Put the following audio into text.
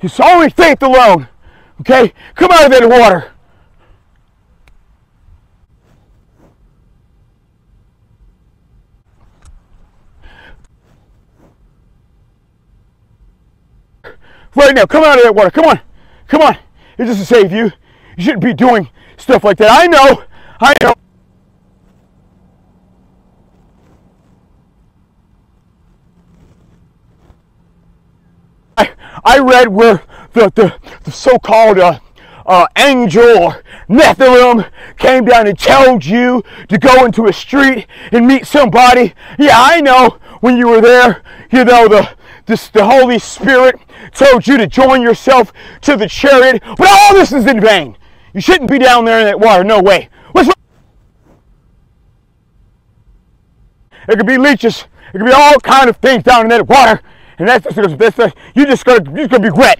It's only faith alone. Okay? Come out of that water. Right now, come out of that water. Come on. Come on. Just to save you. You shouldn't be doing stuff like that. I know. I know. I, read where the, the, the so-called uh, uh, angel or Nephilim came down and told you to go into a street and meet somebody. Yeah, I know when you were there, you know, the, this, the Holy Spirit told you to join yourself to the chariot. But all this is in vain. You shouldn't be down there in that water. No way. What's It could be leeches. It could be all kind of things down in that water. And that's just, that's, that's, you just gonna, you're gonna be wet.